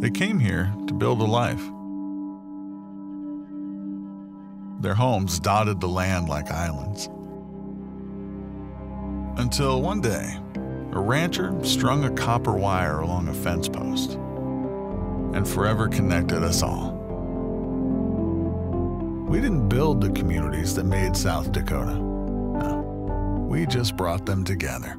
They came here to build a life. Their homes dotted the land like islands. Until one day, a rancher strung a copper wire along a fence post and forever connected us all. We didn't build the communities that made South Dakota. No, we just brought them together.